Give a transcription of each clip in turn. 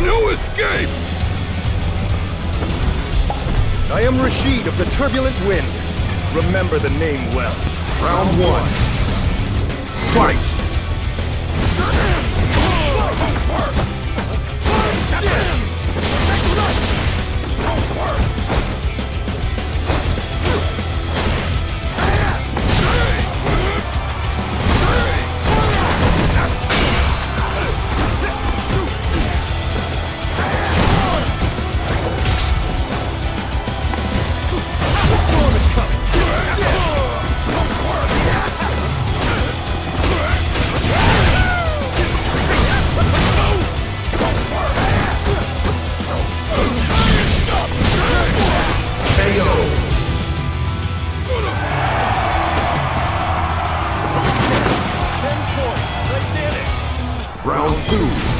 no escape! I am Rashid of the Turbulent Wind. Remember the name well. Round one. Fight! Boom.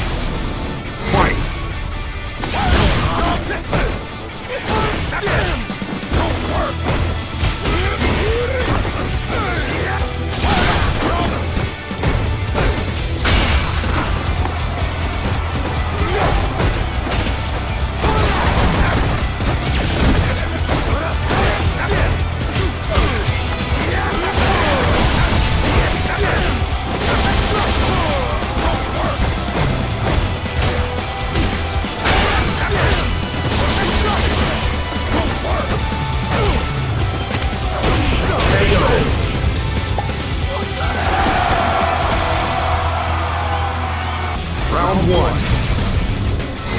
one.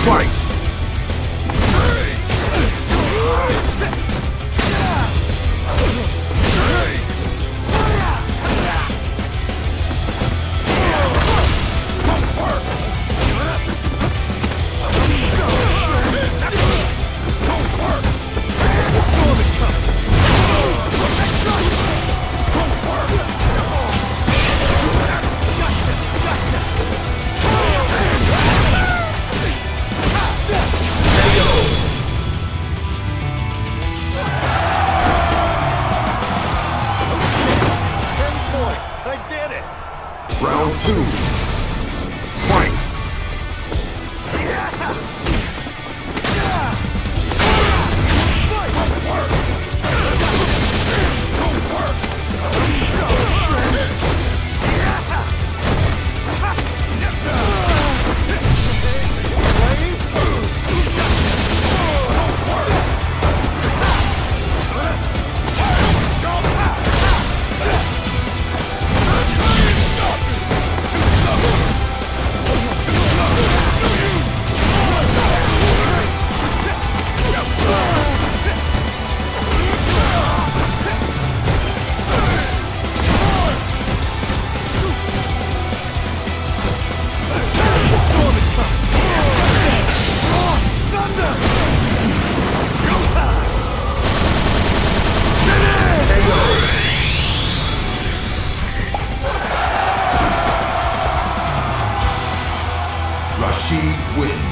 Fight! I did it! Round two. win.